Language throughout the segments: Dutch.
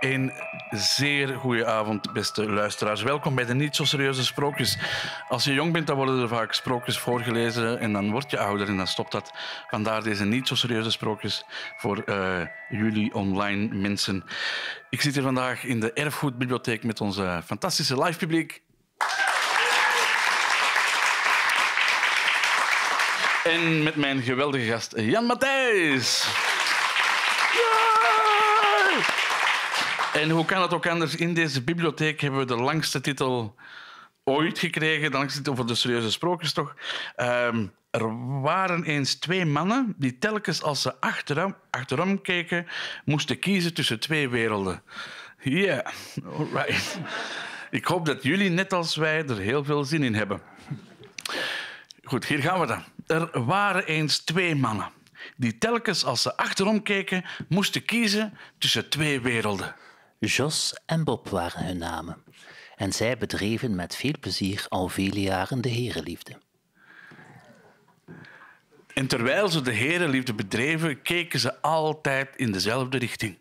Een zeer goede avond, beste luisteraars. Welkom bij de Niet Zo Serieuze Sprookjes. Als je jong bent, dan worden er vaak sprookjes voorgelezen en dan word je ouder en dan stopt dat. Vandaar deze Niet Zo Serieuze Sprookjes voor uh, jullie online mensen. Ik zit hier vandaag in de Erfgoedbibliotheek met onze fantastische live publiek. En met mijn geweldige gast Jan Matthijs. En hoe kan het ook anders? In deze bibliotheek hebben we de langste titel ooit gekregen. De langste titel voor de serieuze sprookjes toch. Um, er waren eens twee mannen die telkens als ze achterom, achterom keken, moesten kiezen tussen twee werelden. Ja, yeah, alright. Ik hoop dat jullie, net als wij, er heel veel zin in hebben. Goed, hier gaan we dan. Er waren eens twee mannen die telkens als ze achterom keken, moesten kiezen tussen twee werelden. Jos en Bob waren hun namen. En zij bedreven met veel plezier al vele jaren de herenliefde. En terwijl ze de herenliefde bedreven, keken ze altijd in dezelfde richting.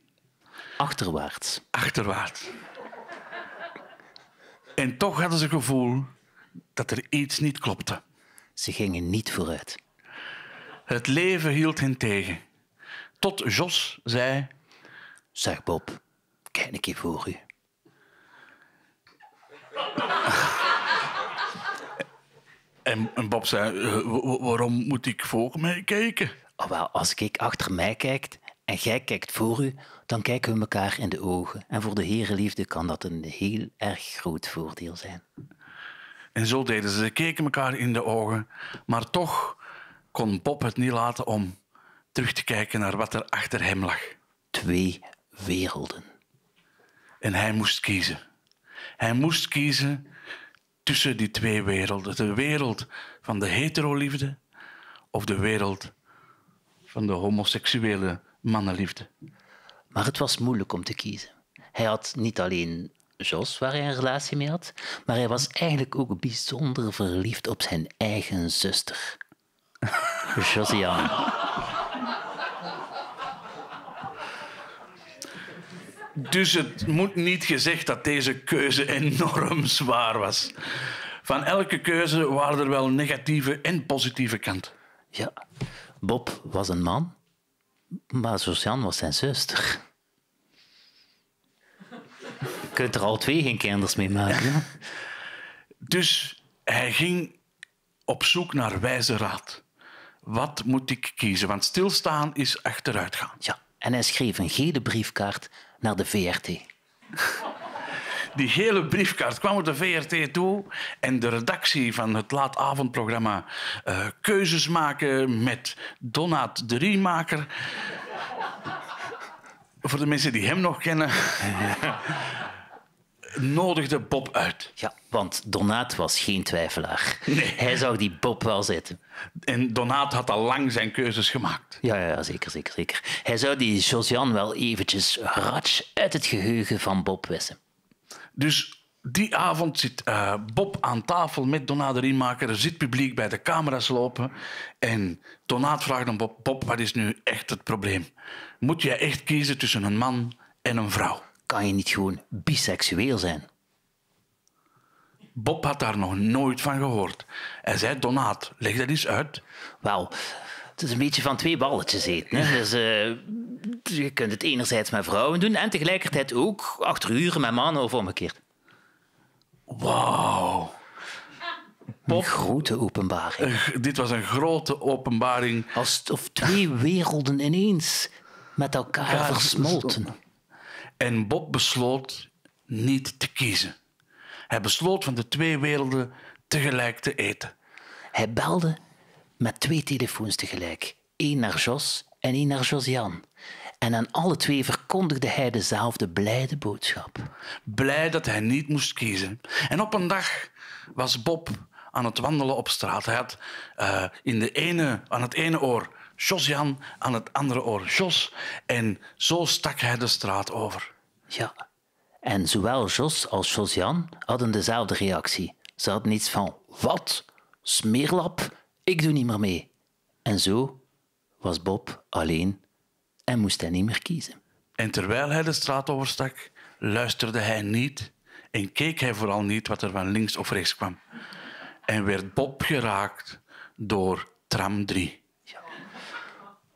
Achterwaarts. Achterwaarts. En toch hadden ze het gevoel dat er iets niet klopte. Ze gingen niet vooruit. Het leven hield hen tegen. Tot Jos zei... Zeg Bob, kijk een keer voor u. En, Bob zei, eh, waarom moet ik voor mij kijken? Oh, wel, als ik achter mij kijk en jij kijkt voor u, dan kijken we elkaar in de ogen. En voor de herenliefde kan dat een heel erg groot voordeel zijn. En zo deden ze. Ze keken elkaar in de ogen, maar toch kon Bob het niet laten om terug te kijken naar wat er achter hem lag. Twee werelden. En hij moest kiezen. Hij moest kiezen tussen die twee werelden. De wereld van de heteroliefde of de wereld van de homoseksuele mannenliefde. Maar het was moeilijk om te kiezen. Hij had niet alleen Jos, waar hij een relatie mee had, maar hij was eigenlijk ook bijzonder verliefd op zijn eigen zuster. Josiane. Dus het moet niet gezegd dat deze keuze enorm zwaar was. Van elke keuze waren er wel negatieve en positieve kanten. Ja, Bob was een man, maar Josiane was zijn zuster. Je kunt er al twee geen kinders mee maken. Dus hij ging op zoek naar wijze raad. Wat moet ik kiezen? Want stilstaan is achteruitgaan. Ja, en hij schreef een gele briefkaart naar de VRT. Die hele briefkaart kwam op de VRT toe en de redactie van het laatavondprogramma uh, Keuzes maken met Donaat de Riemaker. Voor de mensen die hem nog kennen. nodigde Bob uit. Ja, want Donaat was geen twijfelaar. Nee. Hij zag die Bob wel zitten. En Donaat had al lang zijn keuzes gemaakt. Ja, ja zeker, zeker, zeker. Hij zou die Josian wel eventjes ratsch uit het geheugen van Bob wissen. Dus die avond zit uh, Bob aan tafel met Donaat de Riemaker. Er zit publiek bij de camera's lopen. En Donaat vraagt aan Bob, Bob, wat is nu echt het probleem? Moet jij echt kiezen tussen een man en een vrouw? Kan je niet gewoon biseksueel zijn? Bob had daar nog nooit van gehoord. Hij zei, Donaat, leg dat eens uit. Wel, het is een beetje van twee balletjes eten. Hè? Dus, uh, je kunt het enerzijds met vrouwen doen en tegelijkertijd ook achter uren met mannen of omgekeerd. Wauw. Een grote openbaring. dit was een grote openbaring. Alsof twee werelden ineens met elkaar versmolten. En Bob besloot niet te kiezen. Hij besloot van de twee werelden tegelijk te eten. Hij belde met twee telefoons tegelijk. één naar Jos en één naar Josian. En aan alle twee verkondigde hij dezelfde blijde boodschap. Blij dat hij niet moest kiezen. En op een dag was Bob aan het wandelen op straat. Hij had uh, in de ene, aan het ene oor Josian, aan het andere oor Jos. En zo stak hij de straat over. Ja, en zowel Jos als Josian hadden dezelfde reactie. Ze hadden iets van, wat? Smeerlap? Ik doe niet meer mee. En zo was Bob alleen en moest hij niet meer kiezen. En terwijl hij de straat overstak, luisterde hij niet en keek hij vooral niet wat er van links of rechts kwam. En werd Bob geraakt door tram 3.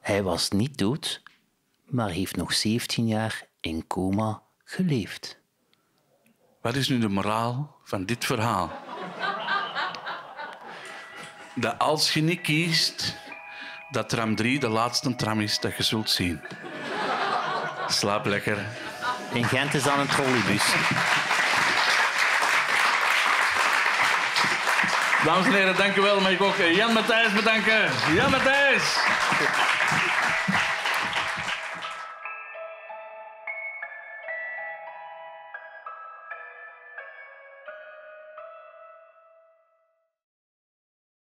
Hij was niet dood, maar heeft nog 17 jaar in coma geleefd. Wat is nu de moraal van dit verhaal? Dat als je niet kiest, dat tram 3 de laatste tram is dat je zult zien. Slaap lekker. In Gent is dan een trolleybus. Dames en heren, dank u wel. Mag ik ook Jan Matthijs bedanken. Jan Matthijs.